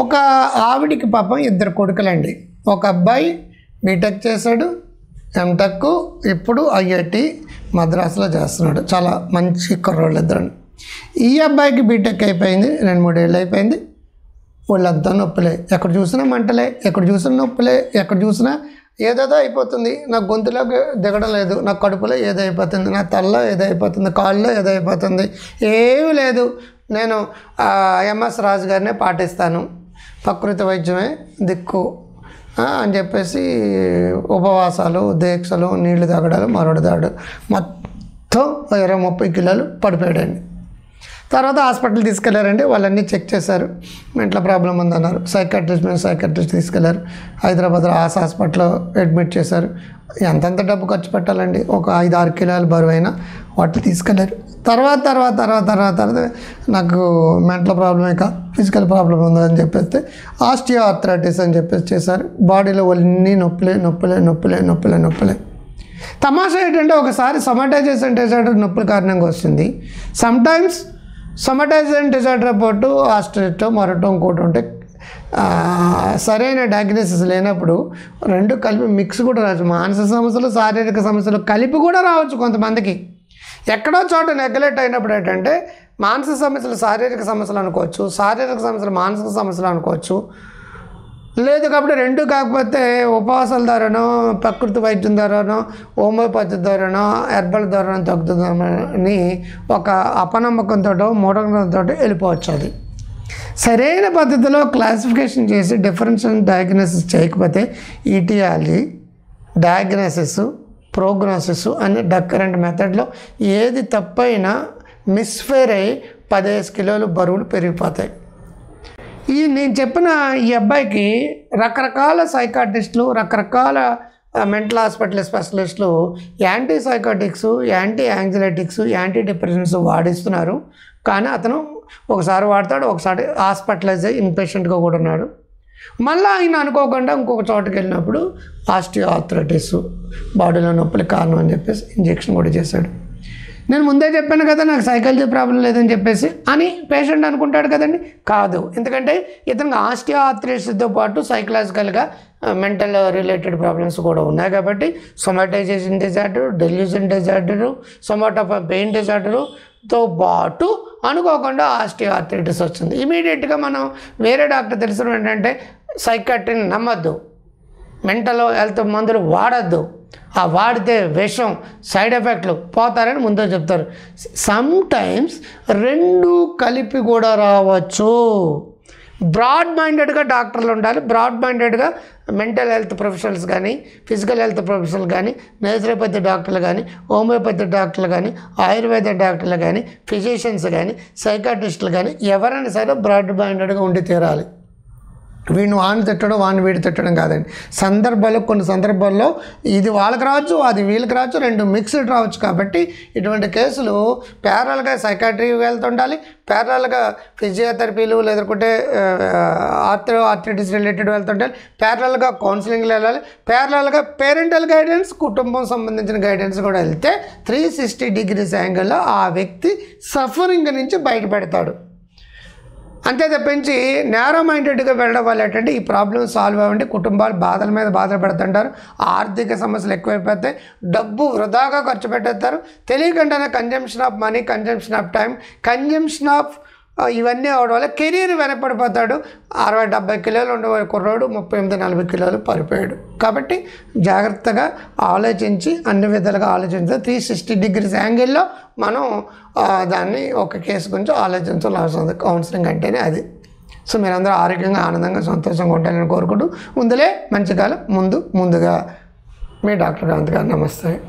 ఒక ఆవిడికి పాపం ఇద్దరు కొడుకులండి. ఒక అబ్బాయి బీటెక్ చేశాడు ఎంటెక్ ఇప్పుడు ఐఐటి మద్రాసులో చేస్తున్నాడు. చాలా మంచి కుర్రోళ్ళు ఇద్దరు ఈ అబ్బాయికి బీటెక్ అయిపోయింది రెండు మూడేళ్ళు అయిపోయింది. వాళ్ళంతా నొప్పులే. ఎక్కడ చూసినా మంటలే ఎక్కడ చూసినా నొప్పులే ఎక్కడ చూసినా ఏదేదో అయిపోతుంది. నా గొంతులో దిగడం లేదు నా కడుపులో ఏదో అయిపోతుంది నా తలలో ఏదో అయిపోతుంది కాళ్ళలో ఏదో అయిపోతుంది ఏమీ లేదు. నేను ఎంఎస్ రాజు గారినే పాటిస్తాను. ప్రకృతి వైద్యమే దిక్కు. అని చెప్పేసి ఉపవాసాలు దీక్షలు నీళ్ళు తాగడాలు మరొకటి తాగడం. మొత్తం ఇరవై ముప్పై కిలోలు పడిపోయాడండి. తర్వాత హాస్పిటల్ తీసుకెళ్ళారండి. వాళ్ళన్నీ చెక్ చేశారు. మెంట్ల ప్రాబ్లం ఉందన్నారు. సైకాట్రిస్ట్ మేము సైకాట్రిస్ట్ తీసుకెళ్ళారు. హైదరాబాద్లో ఆస్ హాస్పిటల్లో అడ్మిట్ చేశారు. ఎంతెంత డబ్బు ఖర్చు పెట్టాలండి? ఒక ఐదు ఆరు కిలోలు బరువైన వాటిని తీసుకెళ్ళారు. తర్వాత తర్వాత తర్వాత తర్వాత తర్వాత నాకు మెంటల్ ప్రాబ్లమే కాదు ఫిజికల్ ప్రాబ్లం ఉందని చెప్పేస్తే ఆస్టియో ఆర్థరైటిస్ అని చెప్పేసి చేశారు. బాడీలో అన్ని నొప్పులే నొప్పులే నొప్పులే నొప్పులే నొప్పులే. తమాషా ఏంటంటే ఒకసారి సొమాటైజేషన్ డిజార్డర్ నొప్పుల కారణంగా వస్తుంది. సమ్టైమ్స్ సొమాటైజేషన్ డిజార్డర్ పాటు ఆస్ట్రేటో మరటో ఇంకోటి ఉంటే సరైన డయాగ్నోసిస్ లేనప్పుడు రెండు కలిపి మిక్స్ కూడా రావచ్చు. మానసిక సమస్యలు శారీరక సమస్యలు కలిపి కూడా రావచ్చు కొంతమందికి. ఎక్కడో చోట నెగ్లెక్ట్ అయినప్పుడు ఏంటంటే మానసిక సమస్యలు శారీరక సమస్యలు అనుకోవచ్చు శారీరక సమస్యలు మానసిక సమస్యలు అనుకోవచ్చు. లేదు కాబట్టి రెండు కాకపోతే ఉపవాసాల ద్వారానో ప్రకృతి వైద్యం ద్వారానో హోమియోపతి ద్వారానో హెర్బల్ ద్వారానో తగ్గుతుందని ఒక అపనమ్మకంతో మూఢంతో వెళ్ళిపోవచ్చు అది. సరైన పద్ధతిలో క్లాసిఫికేషన్ చేసి డిఫరెన్షియల్ డయాగ్నోసిస్ చేయకపోతే ఈటీఆలజీ డయాగ్నోసిస్ ప్రోగ్నోసిస్ అనే డక్కరెంట్ మెథడ్లో ఏది తప్పైనా మిస్ఫేర్ అయ్యి పదిహేను కిలోలు బరువులు పెరిగిపోతాయి. ఈ నేను చెప్పిన ఈ అబ్బాయికి రకరకాల సైకాటిస్టులు రకరకాల మెంటల్ హాస్పిటల్ స్పెషలిస్టులు యాంటీ సైకాటిక్స్ యాంటీ యాంగ్జైటిక్స్ యాంటీ డిప్రెషన్స్ వాడిస్తున్నారు. కానీ అతను ఒకసారి వాడతాడు ఒకసారి హాస్పిటలైజ్ అయ్యి ఇన్పేషెంట్గా కూడా ఉన్నాడు. మళ్ళీ ఆయన అనుకోకుండా ఇంకొక చోటుకి వెళ్ళినప్పుడు ఆస్టియో ఆథరైటిస్ బాడీలో నొప్పులు కారణం అని చెప్పేసి ఇంజెక్షన్ కూడా చేశాడు. నేను ముందే చెప్పాను కదా నాకు సైకాలజీ ప్రాబ్లం లేదని చెప్పేసి. అని పేషెంట్ అనుకుంటాడు కదండి? కాదు. ఎందుకంటే ఇతనికి ఆస్టియో పాటు సైకలాజికల్గా మెంటల్ రిలేటెడ్ ప్రాబ్లమ్స్ కూడా ఉన్నాయి కాబట్టి somatization disorder delusion disorder somatoform pain డిజార్డరుతో పాటు అనుకోకుండా ఆస్టియో వచ్చింది. ఇమీడియట్గా మనం వేరే డాక్టర్ తెలిసిన ఏంటంటే సైకాట్రిని నమ్మద్దు. మెంటల్ హెల్త్ మందులు వాడద్దు. ఆ వాడితే విషం సైడ్ ఎఫెక్ట్లు పోతారని ముందే చెప్తారు. సమ్ టైమ్స్ రెండు కలిపి కూడా రావచ్చు. బ్రాడ్ మైండెడ్గా డాక్టర్లు ఉండాలి. బ్రాడ్ మైండెడ్గా మెంటల్ హెల్త్ ప్రొఫెషనల్స్ కానీ ఫిజికల్ హెల్త్ ప్రొఫెషనల్ కానీ నేచురోపతి డాక్టర్లు కానీ హోమియోపతి డాక్టర్లు కానీ ఆయుర్వేద డాక్టర్లు కానీ ఫిజిషియన్స్ కానీ సైకాట్రిస్టులు కానీ ఎవరైనా సరే బ్రాడ్ మైండెడ్గా ఉండి తీరాలి. వీడిని వాడిని తిట్టడం వాడిని వీడి తిట్టడం కాదండి. సందర్భాలు కొన్ని సందర్భాల్లో ఇది వాళ్ళకి రావచ్చు అది వీళ్ళకి రావచ్చు రెండు మిక్స్డ్ రావచ్చు కాబట్టి ఇటువంటి కేసులు ప్యారల్గా సైకాట్రీ వెళ్తుండాలి ప్యారల్గా ఫిజియోథెరపీలు లేదంటే ఆర్థో ఆర్థరైటిస్ రిలేటెడ్ వెళ్తుండాలి ప్యారల్గా కౌన్సిలింగ్లో వెళ్ళాలి ప్యారల్గా పేరెంటల్ గైడెన్స్ కుటుంబం సంబంధించిన గైడెన్స్ కూడా వెళ్తే త్రీ సిక్స్టీ డిగ్రీస్ యాంగిల్లో ఆ వ్యక్తి సఫరింగ్ నుంచి బయటపెడతాడు. అంతే తప్పించి నేరో మైండెడ్గా వెళ్ళడం వల్ల ఏంటంటే ఈ ప్రాబ్లమ్ సాల్వ్ అవ్వండి కుటుంబాలు బాధల మీద బాధలు పడుతుంటారు ఆర్థిక సమస్యలు ఎక్కువైపోతాయి డబ్బు వృధాగా ఖర్చు పెట్టేస్తారు. తెలియకుండానే consumption of money consumption of time consumption of ఇవన్నీ అవడం వల్ల కెరీర్ వెనపడిపోతాడు అరవై డెబ్బై కిలోలు ఉండే కుర్రోడు ముప్పై ఎనిమిది నలభై కిలోలు పడిపోయాడు. కాబట్టి జాగ్రత్తగా ఆలోచించి అన్ని విధాలుగా ఆలోచించి త్రీ సిక్స్టీ డిగ్రీస్ యాంగిల్లో మనం దాన్ని ఒక కేసు గురించి ఆలోచించాల్సి అవసరం కౌన్సిలింగ్ అంటేనే అది. సో మీరందరూ ఆరోగ్యంగా ఆనందంగా సంతోషంగా ఉంటారని కోరుకుంటూ ముందులే మంచి కాలం. ముందు ముందుగా మీ డాక్టర్ కాంత్ గారు నమస్తే.